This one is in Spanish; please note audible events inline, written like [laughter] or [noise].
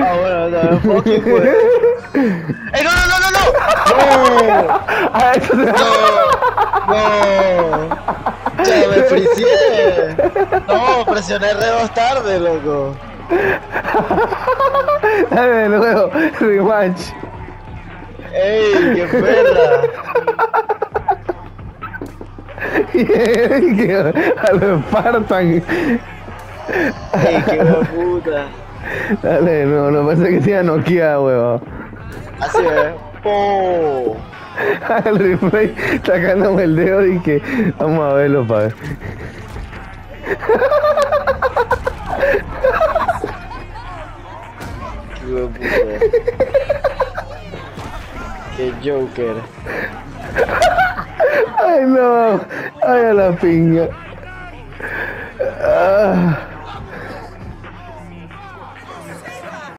ah, bueno, no, fucking pues. [laughs] ¡Eh, no, no, no, no, no! ¡No! [laughs] Ah, eso se... ¡No! ¡No! ¡Ya me fricié! ¡No! Presioné R dos tarde, loco. Dale de nuevo, rematch. ¡Ey, qué perra! [laughs] que a lo Spartan. ¡Ey, qué puta! Dale, no, no parece que sea Nokia, huevón. Así es. [laughs] ¡Oh! El replay sacándome el dedo y que vamos a verlo para ver. ¡Qué buena puta! ¡Qué Joker! [laughs] Ay no, ay a la pinga. Ah.